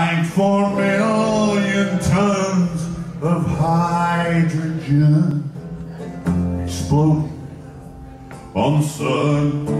Like four million tons of hydrogen exploding on the sun.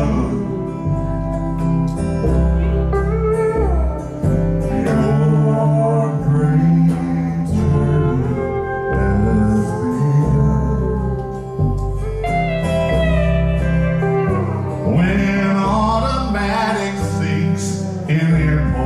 new airport.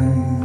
night.